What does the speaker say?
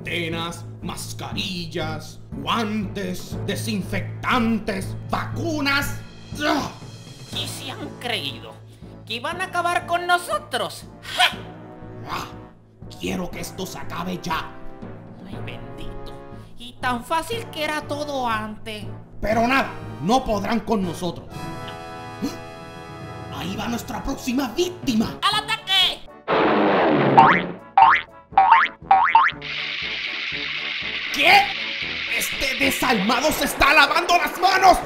cuarentenas, mascarillas, guantes, desinfectantes, vacunas. ¡Ah! Y se han creído que iban a acabar con nosotros. ¡Ja! ¡Ah! Quiero que esto se acabe ya. Ay, bendito. Y tan fácil que era todo antes. Pero nada, no podrán con nosotros. ¡Ah! Ahí va nuestra próxima víctima. ¡Al ataque! ¿Qué? Este desalmado se está lavando las manos.